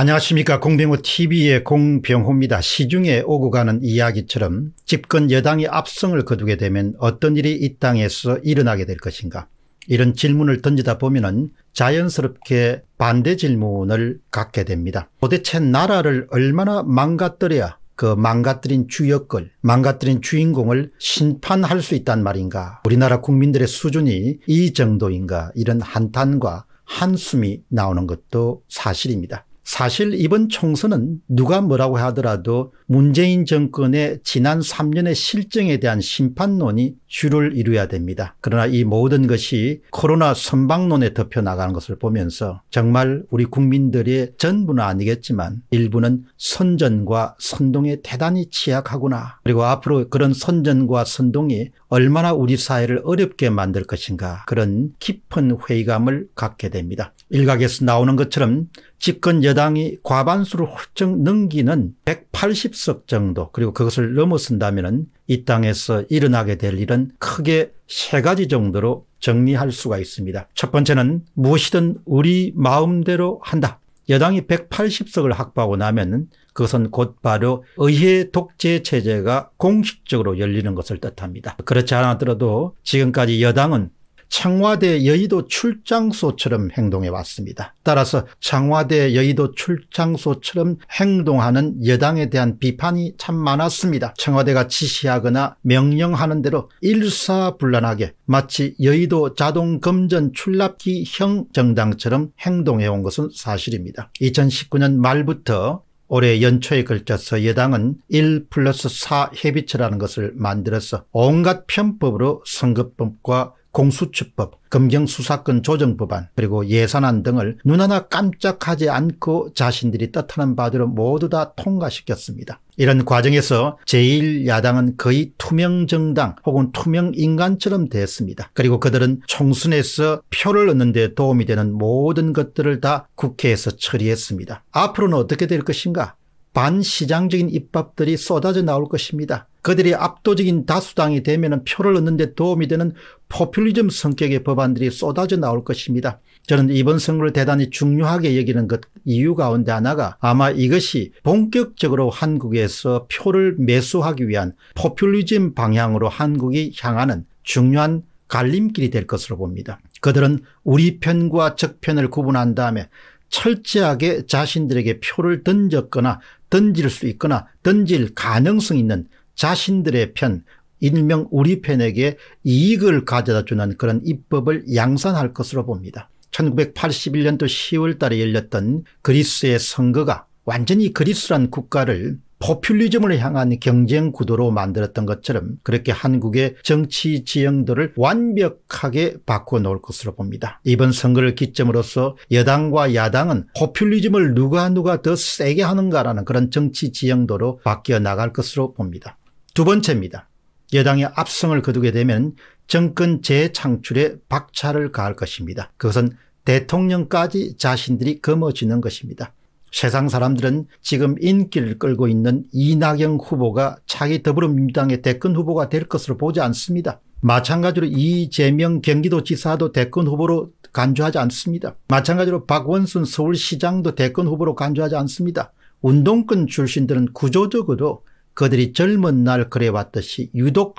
안녕하십니까 공병호 tv의 공병호입니다. 시중에 오고 가는 이야기처럼 집권 여당이 압승을 거두게 되면 어떤 일이 이 땅에서 일어나게 될 것인가 이런 질문을 던지다 보면 은 자연스럽게 반대 질문을 갖게 됩니다. 도대체 나라를 얼마나 망가뜨려야 그 망가뜨린 주역을 망가뜨린 주인공을 심판할 수 있단 말인가 우리나라 국민들의 수준이 이 정도인가 이런 한탄과 한숨이 나오는 것도 사실입니다. 사실 이번 총선은 누가 뭐라고 하더라도 문재인 정권의 지난 3년의 실정에 대한 심판론이 주를 이루어야 됩니다. 그러나 이 모든 것이 코로나 선방론에 덮여 나가는 것을 보면서 정말 우리 국민들의 전부는 아니겠지만 일부는 선전과 선동에 대단히 취약하구나. 그리고 앞으로 그런 선전과 선동이 얼마나 우리 사회를 어렵게 만들 것인가 그런 깊은 회의감을 갖게 됩니다. 일각에서 나오는 것처럼 집권 여당이 과반수를 훌쩍 넘기는 180석 정도 그리고 그것을 넘어선다면 이 땅에서 일어나게 될 일은 크게 세 가지 정도로 정리할 수가 있습니다. 첫 번째는 무엇이든 우리 마음대로 한다. 여당이 180석을 확보하고 나면 그것은 곧바로 의회 독재 체제가 공식적으로 열리는 것을 뜻합니다. 그렇지 않았더라도 지금까지 여당은 청와대 여의도 출장소처럼 행동해 왔습니다. 따라서 청와대 여의도 출장소처럼 행동하는 여당에 대한 비판이 참 많았습니다. 청와대가 지시하거나 명령하는 대로 일사불란하게 마치 여의도 자동검전 출납기형 정당처럼 행동해 온 것은 사실입니다. 2019년 말부터 올해 연초에 걸쳐서 여당은 1 플러스 4 협의체라는 것을 만들어서 온갖 편법으로 선거법과 공수처법, 검경수사권 조정법안 그리고 예산안 등을 눈 하나 깜짝하지 않고 자신들이 뜻하는 바대로 모두 다 통과시켰습니다. 이런 과정에서 제1야당은 거의 투명정당 혹은 투명인간처럼 됐습니다. 그리고 그들은 총선에서 표를 얻는 데 도움이 되는 모든 것들을 다 국회에서 처리했습니다. 앞으로는 어떻게 될 것인가 반시장적인 입법들이 쏟아져 나올 것입니다. 그들이 압도적인 다수당이 되면 표를 얻는 데 도움이 되는 포퓰리즘 성격의 법안들이 쏟아져 나올 것입니다. 저는 이번 선거를 대단히 중요하게 여기는 것 이유 가운데 하나가 아마 이것이 본격적으로 한국에서 표를 매수하기 위한 포퓰리즘 방향으로 한국이 향하는 중요한 갈림길이 될 것으로 봅니다. 그들은 우리 편과 적편을 구분한 다음에 철저하게 자신들에게 표를 던졌거나 던질 수 있거나 던질 가능성 있는 자신들의 편 일명 우리 편에게 이익을 가져다 주는 그런 입법을 양산할 것으로 봅니다. 1981년도 10월 달에 열렸던 그리스의 선거가 완전히 그리스란 국가를 포퓰리즘을 향한 경쟁 구도로 만들었던 것처럼 그렇게 한국의 정치 지형들을 완벽하게 바꿔놓을 것으로 봅니다. 이번 선거를 기점으로서 여당과 야당은 포퓰리즘을 누가 누가 더 세게 하는가라는 그런 정치 지형도로 바뀌어 나갈 것으로 봅니다. 두 번째입니다. 여당이 압승을 거두게 되면 정권 재창출에 박차를 가할 것입니다. 그것은 대통령까지 자신들이 거머쥐는 것입니다. 세상 사람들은 지금 인기를 끌고 있는 이낙연 후보가 차기 더불어민주당의 대권 후보가 될 것으로 보지 않습니다. 마찬가지로 이재명 경기도지사도 대권 후보로 간주하지 않습니다. 마찬가지로 박원순 서울시장도 대권 후보로 간주하지 않습니다. 운동권 출신들은 구조적으로 그들이 젊은 날 그래왔듯이 유독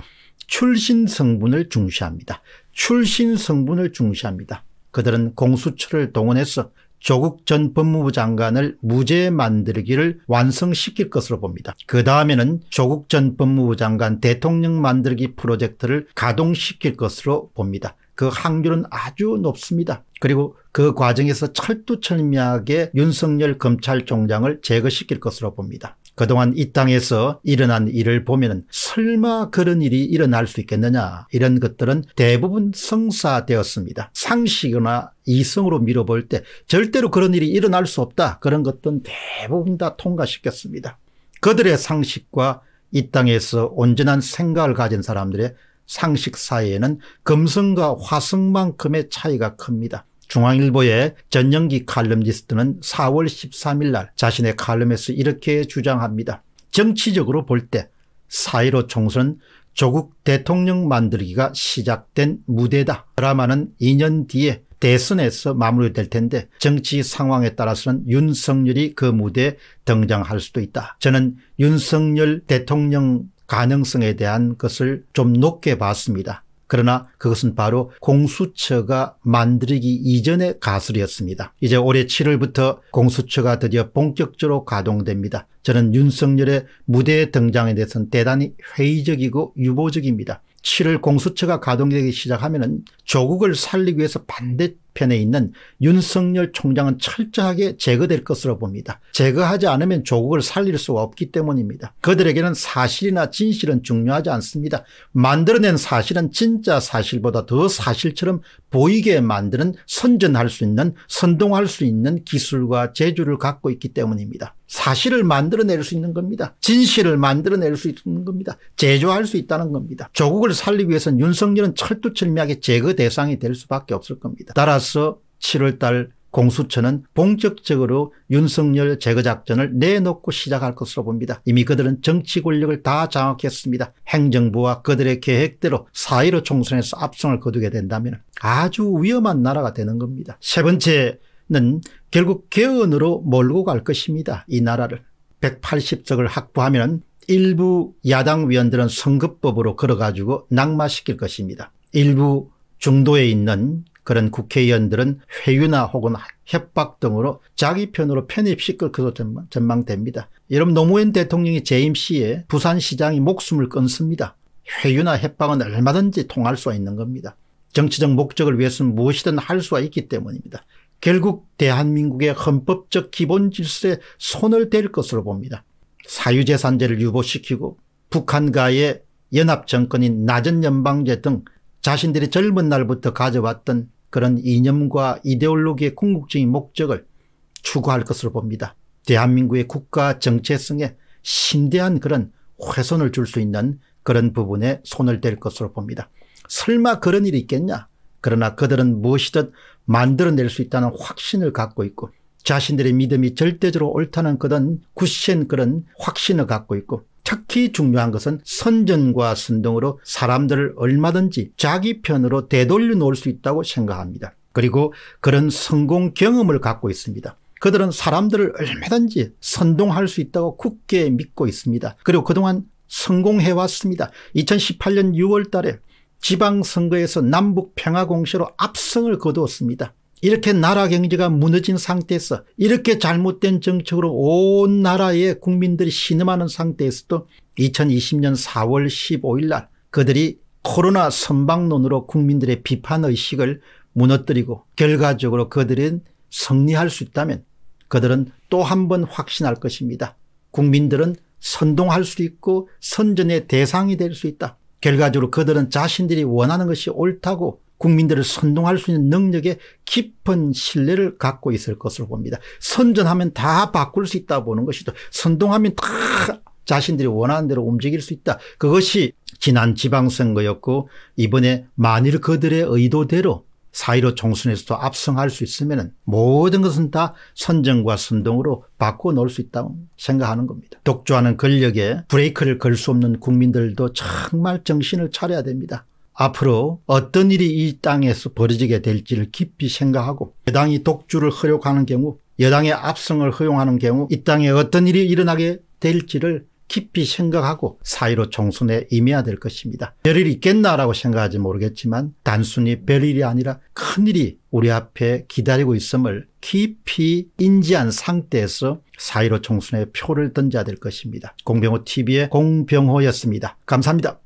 출신 성분을 중시합니다. 출신 성분을 중시합니다. 그들은 공수처를 동원해서 조국 전 법무부 장관을 무죄 만들기를 완성시킬 것으로 봅니다. 그 다음에는 조국 전 법무부 장관 대통령 만들기 프로젝트를 가동시킬 것으로 봅니다. 그 확률은 아주 높습니다. 그리고 그 과정에서 철두철미하게 윤석열 검찰총장을 제거시킬 것으로 봅니다. 그동안 이 땅에서 일어난 일을 보면 설마 그런 일이 일어날 수 있겠느냐 이런 것들은 대부분 성사되었습니다. 상식이나 이성으로 밀어볼 때 절대로 그런 일이 일어날 수 없다 그런 것들은 대부분 다 통과시켰습니다. 그들의 상식과 이 땅에서 온전한 생각을 가진 사람들의 상식 사이에는 금성과 화성만큼의 차이가 큽니다. 중앙일보의 전영기 칼럼니스트는 4월 13일 날 자신의 칼럼에서 이렇게 주장합니다. 정치적으로 볼 때 4.15 총선은 조국 대통령 만들기가 시작된 무대다. 드라마는 2년 뒤에 대선에서 마무리될 텐데 정치 상황에 따라서는 윤석열이 그 무대에 등장할 수도 있다. 저는 윤석열 대통령 가능성에 대한 것을 좀 높게 봤습니다. 그러나 그것은 바로 공수처가 만들기 이전의 가설이었습니다. 이제 올해 7월부터 공수처가 드디어 본격적으로 가동됩니다. 저는 윤석열의 무대 등장에 대해서는 대단히 회의적이고 유보적입니다. 7월 공수처가 가동되기 시작하면 조국을 살리기 위해서 반대편에 있는 윤석열 총장은 철저하게 제거될 것으로 봅니다. 제거하지 않으면 조국을 살릴 수가 없기 때문입니다. 그들에게는 사실이나 진실은 중요하지 않습니다. 만들어낸 사실은 진짜 사실보다 더 사실처럼 보이게 만드는 선전할 수 있는 선동할 수 있는 기술과 재주를 갖고 있기 때문입니다. 사실을 만들어낼 수 있는 겁니다. 진실을 만들어낼 수 있는 겁니다. 제조할 수 있다는 겁니다. 조국을 살리기 위해서는 윤석열은 철두철미하게 제거 대상이 될 수밖에 없을 겁니다. 따라서 7월달 공수처는 본격적으로 윤석열 제거작전을 내놓고 시작할 것으로 봅니다. 이미 그들은 정치 권력을 다 장악했습니다. 행정부와 그들의 계획대로 4.15 총선에서 압승을 거두게 된다면 아주 위험한 나라가 되는 겁니다. 세 번째 는 결국 개헌으로 몰고 갈 것입니다. 이 나라를. 180석을 확보하면 일부 야당 위원들은 선거법으로 걸어가지고 낙마시킬 것입니다. 일부 중도에 있는 그런 국회의원들은 회유나 혹은 협박 등으로 자기 편으로 편입시킬 것으로 전망됩니다. 여러분 노무현 대통령이 재임 시에 부산시장이 목숨을 끊습니다. 회유나 협박은 얼마든지 통할 수가 있는 겁니다. 정치적 목적을 위해서는 무엇이든 할 수가 있기 때문입니다. 결국 대한민국의 헌법적 기본 질서에 손을 댈 것으로 봅니다. 사유재산제를 유보시키고 북한과의 연합정권인 낮은 연방제 등 자신들이 젊은 날부터 가져왔던 그런 이념과 이데올로기의 궁극적인 목적을 추구할 것으로 봅니다. 대한민국의 국가 정체성에 심대한 그런 훼손을 줄 수 있는 그런 부분에 손을 댈 것으로 봅니다. 설마 그런 일이 있겠냐? 그러나 그들은 무엇이든 만들어낼 수 있다는 확신을 갖고 있고 자신들의 믿음이 절대적으로 옳다는 그런 굳센 그런 확신을 갖고 있고 특히 중요한 것은 선전과 선동으로 사람들을 얼마든지 자기 편으로 되돌려 놓을 수 있다고 생각합니다. 그리고 그런 성공 경험을 갖고 있습니다. 그들은 사람들을 얼마든지 선동할 수 있다고 굳게 믿고 있습니다. 그리고 그동안 성공해 왔습니다. 2018년 6월 달에 지방선거에서 남북 평화공시로 압승을 거두었습니다. 이렇게 나라 경제가 무너진 상태에서 이렇게 잘못된 정책으로 온 나라의 국민들이 신음하는 상태에서도 2020년 4월 15일 날 그들이 코로나 선방론으로 국민들의 비판의식을 무너뜨리고 결과적으로 그들은 승리할 수 있다면 그들은 또 한 번 확신할 것입니다. 국민들은 선동할 수 있고 선전의 대상이 될 수 있다. 결과적으로 그들은 자신들이 원하는 것이 옳다고 국민들을 선동할 수 있는 능력에 깊은 신뢰를 갖고 있을 것으로 봅니다. 선전하면 다 바꿀 수 있다 보는 것이죠. 선동하면 다 자신들이 원하는 대로 움직일 수 있다. 그것이 지난 지방선거였고 이번에 만일 그들의 의도대로 4.15 총선에서도 압승할 수 있으면 모든 것은 다 선정과 선동으로 바꿔 놓을 수 있다고 생각하는 겁니다. 독주하는 권력에 브레이크를 걸 수 없는 국민들도 정말 정신을 차려야 됩니다. 앞으로 어떤 일이 이 땅에서 벌어지게 될지를 깊이 생각하고 여당이 독주를 허용하는 경우 여당의 압승을 허용하는 경우 이 땅에 어떤 일이 일어나게 될지를 깊이 생각하고 사이로 총선에 임해야 될 것입니다. 별일이 있겠나라고 생각하지 모르겠지만 단순히 별일이 아니라 큰일이 우리 앞에 기다리고 있음을 깊이 인지한 상태에서 사이로 총선에 표를 던져야 될 것입니다. 공병호 TV의 공병호였습니다. 감사합니다.